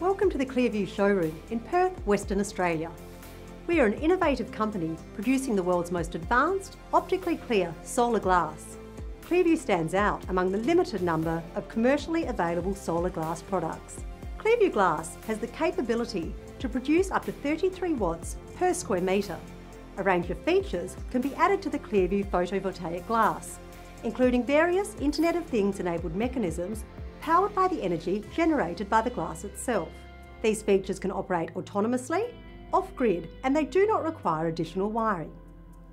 Welcome to the ClearVue showroom in Perth, Western Australia. We are an innovative company producing the world's most advanced, optically clear solar glass. ClearVue stands out among the limited number of commercially available solar glass products. ClearVue Glass has the capability to produce up to 33 watts per square metre. A range of features can be added to the ClearVue photovoltaic glass, including various Internet of Things enabled mechanisms powered by the energy generated by the glass itself. These features can operate autonomously, off-grid, and they do not require additional wiring.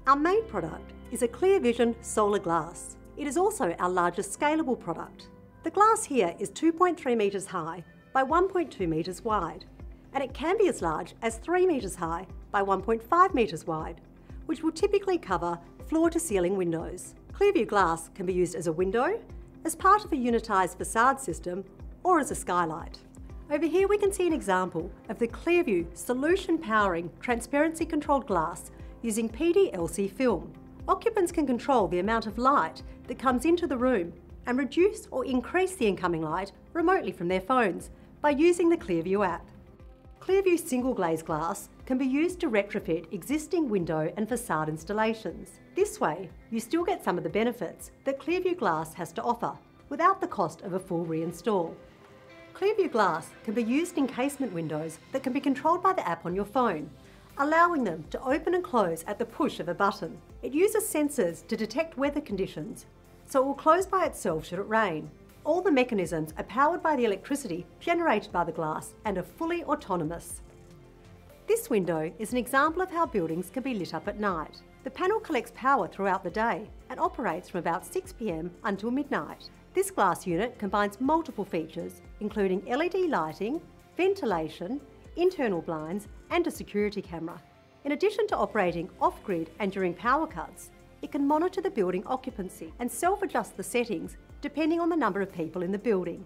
Our main product is a ClearVision solar glass. It is also our largest scalable product. The glass here is 2.3 metres high by 1.2 metres wide, and it can be as large as 3 metres high by 1.5 metres wide, which will typically cover floor to ceiling windows. ClearVue glass can be used as a window, as part of a unitised facade system, or as a skylight. Over here we can see an example of the ClearVue solution powering transparency controlled glass using PDLC film. Occupants can control the amount of light that comes into the room and reduce or increase the incoming light remotely from their phones by using the ClearVue app. ClearVue single glaze glass can be used to retrofit existing window and facade installations. This way, you still get some of the benefits that ClearVue glass has to offer without the cost of a full reinstall. ClearVue Glass can be used in casement windows that can be controlled by the app on your phone, allowing them to open and close at the push of a button. It uses sensors to detect weather conditions, so it will close by itself should it rain. All the mechanisms are powered by the electricity generated by the glass and are fully autonomous. This window is an example of how buildings can be lit up at night. The panel collects power throughout the day and operates from about 6pm until midnight. This glass unit combines multiple features, including LED lighting, ventilation, internal blinds, and a security camera. In addition to operating off-grid and during power cuts, it can monitor the building occupancy and self-adjust the settings depending on the number of people in the building.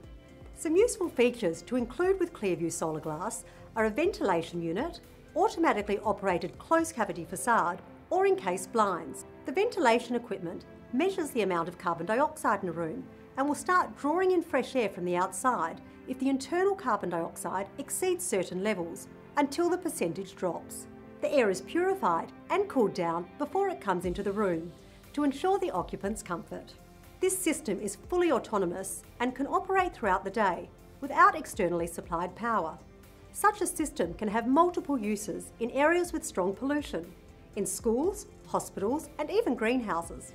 Some useful features to include with ClearVue Solar Glass are a ventilation unit, automatically operated closed cavity facade, or encased blinds. The ventilation equipment measures the amount of carbon dioxide in a room and will start drawing in fresh air from the outside if the internal carbon dioxide exceeds certain levels until the percentage drops. The air is purified and cooled down before it comes into the room to ensure the occupant's comfort. This system is fully autonomous and can operate throughout the day without externally supplied power. Such a system can have multiple uses in areas with strong pollution, in schools, hospitals and even greenhouses.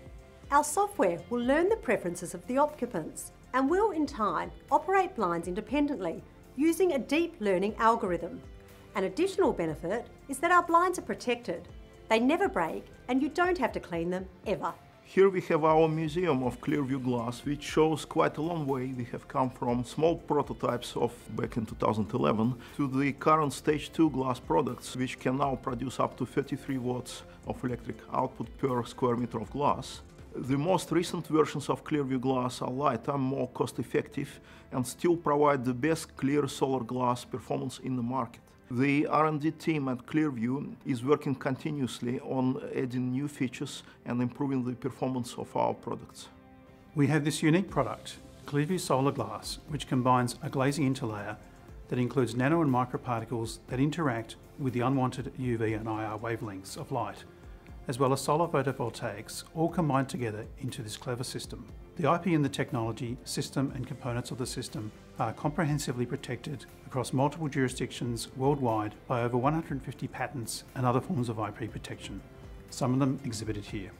Our software will learn the preferences of the occupants and will, in time, operate blinds independently using a deep learning algorithm. An additional benefit is that our blinds are protected. They never break and you don't have to clean them ever. Here we have our museum of ClearVue glass, which shows quite a long way. We have come from small prototypes of back in 2011 to the current stage 2 glass products, which can now produce up to 33 watts of electric output per square meter of glass. The most recent versions of ClearVue glass are lighter, more cost-effective, and still provide the best clear solar glass performance in the market. The R&D team at ClearVue is working continuously on adding new features and improving the performance of our products. We have this unique product, ClearVue Solar Glass, which combines a glazing interlayer that includes nano and microparticles that interact with the unwanted UV and IR wavelengths of light as well as solar photovoltaics, all combined together into this clever system. The IP in the technology, system and components of the system are comprehensively protected across multiple jurisdictions worldwide by over 150 patents and other forms of IP protection, some of them exhibited here.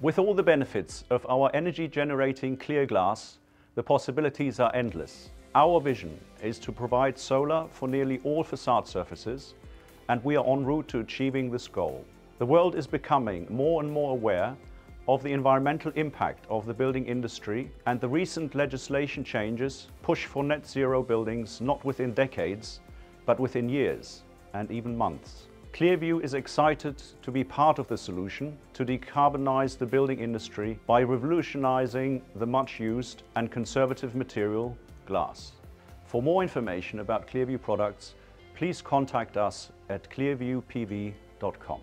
With all the benefits of our energy generating clear glass, the possibilities are endless. Our vision is to provide solar for nearly all facade surfaces and we are en route to achieving this goal. The world is becoming more and more aware of the environmental impact of the building industry and the recent legislation changes push for net zero buildings not within decades, but within years and even months. ClearVue is excited to be part of the solution to decarbonize the building industry by revolutionizing the much used and conservative material glass. For more information about ClearVue products, please contact us at clearvuepv.com.